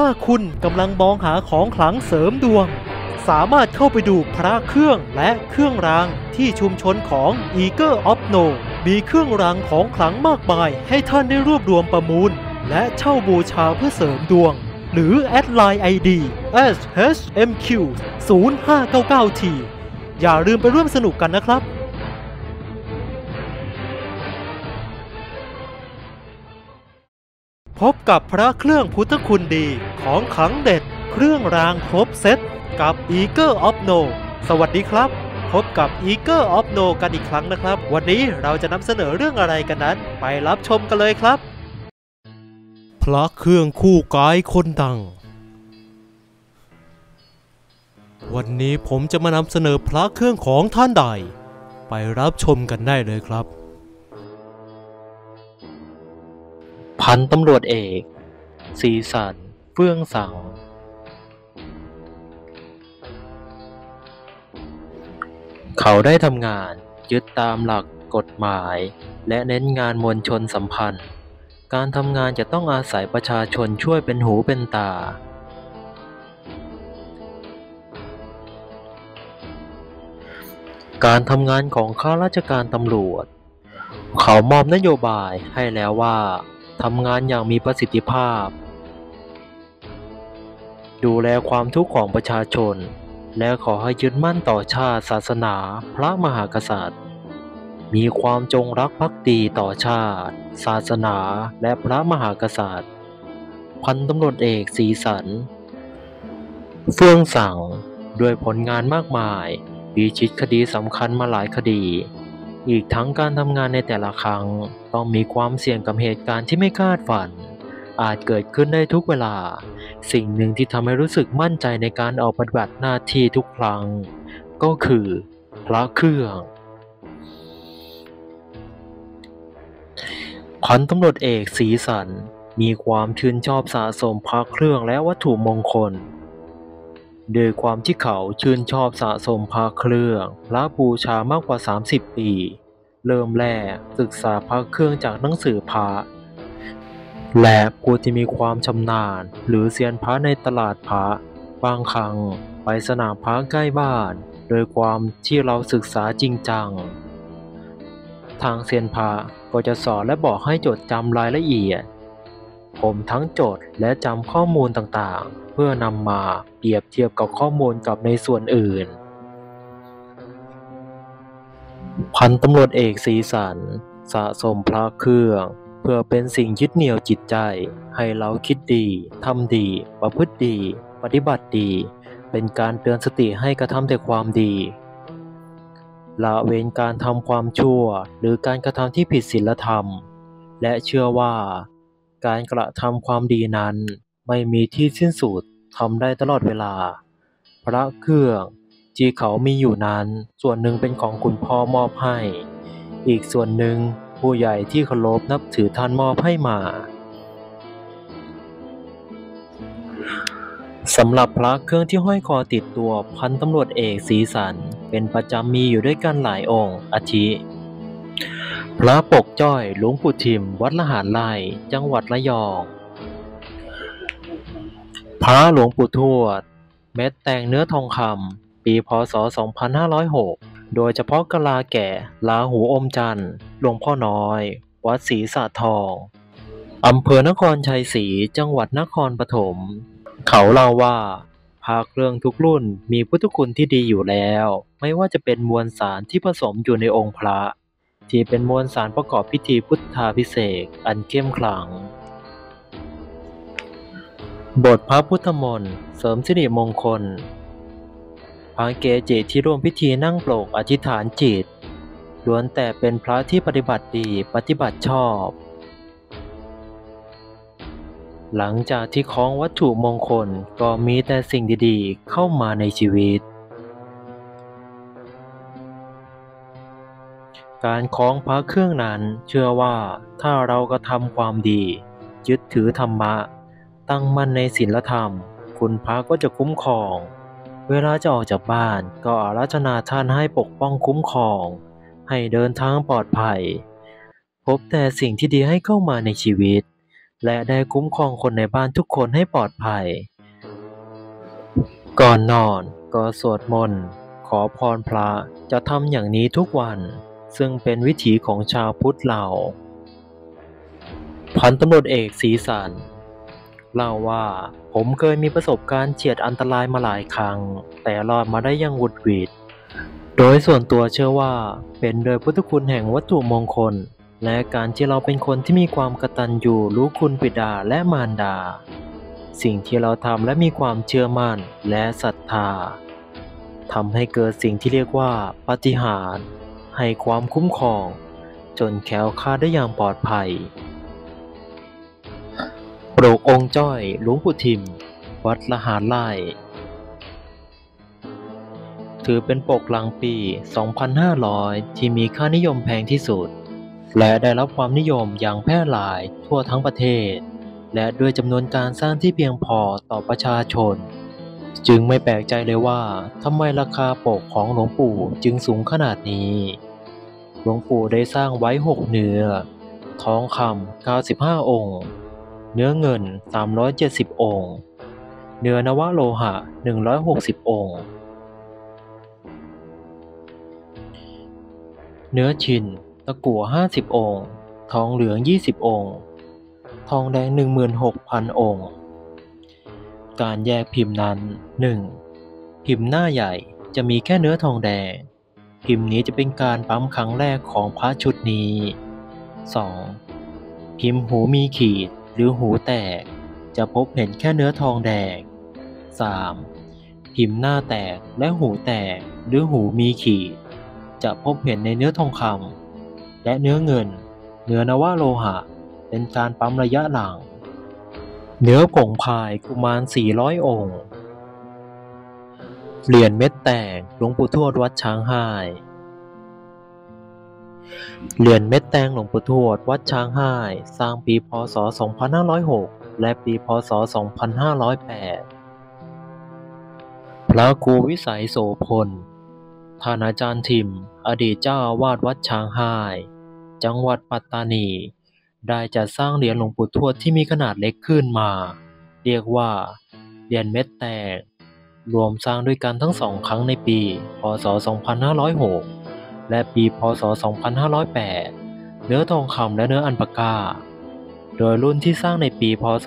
ถ้าคุณกำลังมองหาของขลังเสริมดวง สามารถเข้าไปดูพระเครื่องและเครื่องรางที่ชุมชนของ Eager of No มีเครื่องรางของขลังมากมาย ให้ท่านได้รวบรวมประมูล และเช่าบูชาเพื่อเสริมดวง หรือแอดไลน์ ID shmq 0599t อย่าลืมไปร่วมสนุกกันนะครับ พบกับพระเครื่องพุทธคุณดีของขังเด็ด เครื่องรางครบเซตกับ Eager of No สวัสดีครับ พบกับ Eager of No กันอีกครั้งนะครับ วันนี้เราจะนำเสนอเรื่องอะไรกันนั้น ไปรับชมกันเลยครับ พระเครื่องคู่กายคนดัง วันนี้ผมจะมานำเสนอพระเครื่องของท่านใด ไปรับชมกันได้เลยครับ นตำรวจเอก สีสัน เฟื่องสังเขาได้ทำงานยึดตามหลักกฎหมาย และเน้นงานมวลชนสัมพันธ์ การทำงานจะต้องอาศัยประชาชนช่วยเป็นหูเป็นตา การทำงานของข้าราชการตำรวจ เขามอบนโยบายให้แล้วว่า ทำงานอย่างมีประสิทธิภาพ ดูแลความทุกข์ของประชาชน และขอให้ยึดมั่นต่อชาติศาสนา พระมหากษัตริย์ มีความจงรักภักดีต่อชาติ ศาสนาและพระมหากษัตริย์ พันตำรวจเอกสีสัน เฟื่องสั่งด้วยผลงานมากมายพิชิตคดีสำคัญมาหลายคดี อีกทั้งการทำงานในแต่ละครั้ง ต้องมีความเสี่ยงกับเหตุการณ์ที่ไม่คาดฝัน อาจเกิดขึ้นได้ทุกเวลา สิ่งหนึ่งที่ทำให้รู้สึกมั่นใจในการออกปฏิบัติหน้าที่ทุกครั้ง ก็คือพระเครื่องพันตำรวจเอกสีสันมีความชื่นชอบสะสมพระเครื่องและวัตถุมงคล โดยความที่เขาชื่นชอบสะสมพระเครื่องพระบูชามากกว่า 30 ปี เริ่มแรกศึกษาพระเครื่องจากหนังสือพระและผู้ที่มีความชำนาญ หรือเซียนพระในตลาดพระบางครั้งไปสนามพระใกล้บ้าน โดยความที่เราศึกษาจริงจัง ทางเซียนพระก็จะสอนและบอกให้จดจำรายละเอียด ผมทั้งจดและจำข้อมูลต่างๆ พื่อนำมาเปรียบเทียบกับข้อมูลกับในส่วนอื่น พันตำรวจเอกสีสัน สะสมพระเครื่อง เพื่อเป็นสิ่งยึดเหนี่ยวจิตใจ ให้เราคิดดีทำดี ประพฤติดี ปฏิบัติดี เป็นการเตือนสติให้กระทำแต่ความดีละเว้นการทำความชั่ว หรือการกระทำที่ผิดศีลธรรม และเชื่อว่า การกระทำความดีนั้น ไม่มีที่สิ้นสุดทำได้ตลอดเวลา พระเครื่องที่เขามีอยู่นั้น ส่วนหนึ่งเป็นของคุณพ่อมอบให้ อีกส่วนหนึ่งผู้ใหญ่ที่เคารพนับถือท่านมอบให้มาสำหรับพระเครื่องที่ห้อยคอติดตัวพันตำรวจเอกสีสัน เป็นประจำมีอยู่ด้วยกันหลายองค์อาทิ พระปกจ้อยหลวงปู่ทิม วัดละหารไร่จังหวัดระยอง พระหลวงปู่ทวด เม็ดแต่งเนื้อทองคำปีพศ 2506 โดยเฉพาะกะลาแก่ลาหูอมจันทร์หลวงพ่อน้อย วัดศรีสะทองอำเภอนครชัยศรีจังหวัดนครปฐม เขาเล่าว่าพระเครื่องทุกรุ่นมีพุทธคุณที่ดีอยู่แล้ว ไม่ว่าจะเป็นมวลสารที่ผสมอยู่ในองค์พระ ที่เป็นมวลสารประกอบพิธีพุทธาพิเศษอันเข้มขลัง บทพระพุทธมนต์เสริมสิริมงคล พระเกจิที่ร่วมพิธีนั่งโปรกอธิษฐานจิตล้วนแต่เป็นพระที่ปฏิบัติดีปฏิบัติชอบ หลังจากที่คล้องวัตถุมงคลก็มีแต่สิ่งดีๆ เข้ามาในชีวิต การคล้องพระเครื่องนั้นเชื่อว่าถ้าเรากระทำความดี ยึดถือธรรมะ ตั้งมั่นในศีลธรรม คุณพระก็จะคุ้มครอง เวลาจะออกจากบ้านก็อาราธนาท่านให้ปกป้องคุ้มครอง ให้เดินทางปลอดภัย พบแต่สิ่งที่ดีให้เข้ามาในชีวิต และได้คุ้มครองคนในบ้านทุกคนให้ปลอดภัย ก่อนนอนก็สวดมนต์ขอพรพระจะทำอย่างนี้ทุกวัน ซึ่งเป็นวิถีของชาวพุทธเรา พันตำรวจเอกศรีสัน เล่าว่า ผมเคยมีประสบการณ์เฉียดอันตรายมาหลายครั้ง แต่รอดมาได้อยังหวุดหวิด โดยส่วนตัวเชื่อว่า เป็นโดยพุทธคุณแห่งวัตถุมงคล และการที่เราเป็นคนที่มีความกตัญญูรู้คุณบิดาและมารดา สิ่งที่เราทำและมีความเชื่อมั่นและศรัทธาทำให้เกิดสิ่งที่เรียกว่าปาฏิหาริย์ให้ความคุ้มครอง จนแคล้วคลาได้อย่างปลอดภัย โปรกองค์จ้อยหลวงปู่ทิม วัดละหารไล่ถือเป็นปกหลังปี 2500 ที่มีค่านิยมแพงที่สุด และได้รับความนิยมอย่างแพร่หลายทั่วทั้งประเทศ และด้วยจำนวนการสร้างที่เพียงพอต่อประชาชน จึงไม่แปลกใจเลยว่าทำไมราคาปกของหลวงปู่จึงสูงขนาดนี้ หลวงปู่ได้สร้างไว้หกเนื้อ ทองคำ95 องค์ เนื้อเงิน 370 องค์ เนื้อนวโลหะ 160 องค์ เนื้อชิน ตะกั่ว 50 องค์ ทองเหลือง 20 องค์ ทองแดง 16,000 องค์ การแยกพิมพ์นั้น 1. พิมพ์หน้าใหญ่จะมีแค่เนื้อทองแดง พิมพ์นี้จะเป็นการปั๊มครั้งแรกของพระชุดนี้ 2. พิมพ์หูมีขีด หรือหูแตก จะพบเห็นแค่เนื้อทองแดง 3. พิมพ์หน้าแตกและหูแตกหรือหูมีขีด จะพบเห็นในเนื้อทองคำและเนื้อเงิน เนื้อนวโลหะ เป็นการปั๊มระยะหลัง เนื้อผงพายกุมาร 400 องค์เหรียญเม็ดแตกหลวงปู่ทวดวัดช้างไห้ เหรียญเม็ดแตงหลวงปู่ทวดวัดช้างไห้สร้างปีพศ 2506 และปีพศ 2508 พระครูวิสัยโสพลท่านอาจารย์ทิม อดีตเจ้าอาวาสวัดช้างไห้จังหวัดปัตตานี ได้จัดสร้างเหรียญหลวงปู่ทวดที่มีขนาดเล็กขึ้นมา เรียกว่า เหรียญเม็ดแตกรวมสร้างด้วยกันทั้งสองครั้งในปี พศ 2506 และปีพศ 2508 เนื้อทองคำและเนื้ออันปากา โดยรุ่นที่สร้างในปีพศ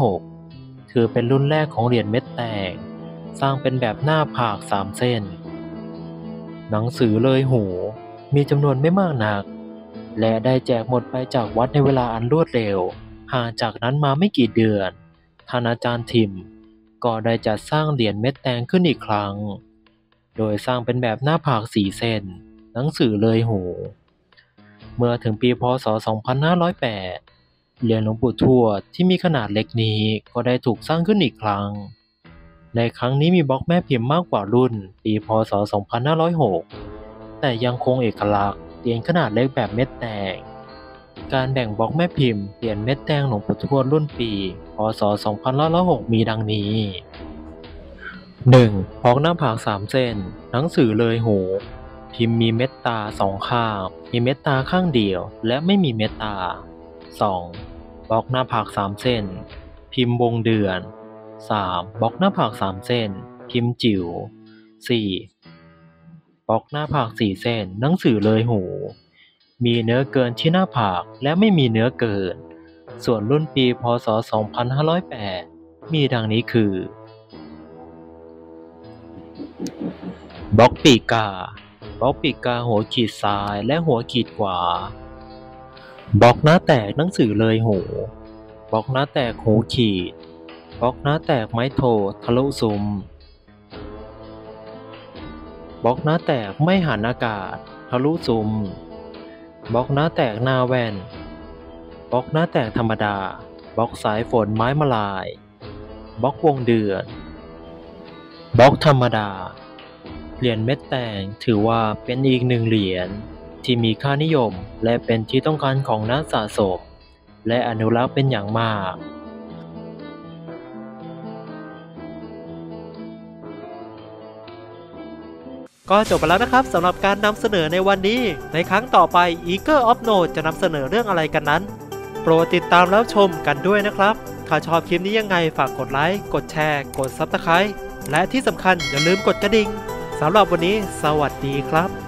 2506 ถือเป็นรุ่นแรกของเหรียญเม็ดแตก สร้างเป็นแบบหน้าผากสามเส้น หนังสือเลยหูมีจำนวนไม่มากนัก และได้แจกหมดไปจากวัดในเวลาอันรวดเร็ว ห่างจากนั้นมาไม่กี่เดือน ท่านอาจารย์ทิม ก็ได้จัดสร้างเหรียญเม็ดแตงขึ้นอีกครั้ง โดยสร้างเป็นแบบหน้าผากสีเส้น หนังสือเลยหู เมื่อถึงปีพศ 2508 เหรียญหลวงปู่ทวดที่มีขนาดเล็กนี้ก็ได้ถูกสร้างขึ้นอีกครั้ง ในครั้งนี้มีบล็อกแม่พิมพ์มากกว่ารุ่นปีพศ 2506 แต่ยังคงเอกลักษณ์เหรียญขนาดเล็กแบบเม็ดแตงการแบ่งบล็อกแม่พิมพ์เหรียญเม็ดแตงหลวงปู่ทวดรุ่นปี พศ 2506 มีดังนี้ 1. บล็อกหน้าผากสามเส้น หนังสือเลยหู พิมพ์มีเม็ดตาสองข้าง มีเม็ดตาข้างเดียว และไม่มีเม็ดตา 2. บล็อกหน้าผากสามเส้น พิมพ์วงเดือน 3. บล็อกหน้าผากสามเส้น พิมพ์จิ๋ว 4. บล็อกหน้าผากสี่เส้น หนังสือเลยหู มีเนื้อเกินที่หน้าผากและไม่มีเนื้อเกิน ส่วนรุ่นปีพศ 2508 มีดังนี้คือบล็อกปีกา บล็อกปีกาหัวขีดซ้ายและหัวขีดขวา บล็อกหน้าแตกหนังสือเลยหู บล็อกหน้าแตกหูขีด บล็อกหน้าแตกไม้โททะลุซุมบล็อกหน้าแตกไม่หันอากาศ ทะลุซุมบล็อกหน้าแตกหน้าแว่น บล็อกหน้าแตกธรรมดา บล็อกสายฝนไม้มาลาย บล็อกวงเดือน บล็อกธรรมดา เหรียญเม็ดแตงถือว่าเป็นอีกหนึ่งเหรียญที่มีค่านิยมและเป็นที่ต้องการของนักสะสม และอนุรักษ์เป็นอย่างมากก็จบไปแล้วนะครับสำหรับการนำเสนอในวันนี้ ในครั้งต่อไป Eager of Note จะนำเสนอเรื่องอะไรกันนั้น โปรดติดตามแล้วชมกันด้วยนะครับ ถ้าชอบคลิปนี้ยังไงฝากกดไลค์ กดแชร์ กด Subscribe และที่สำคัญอย่าลืมกดกระดิ่ง สำหรับวันนี้สวัสดีครับ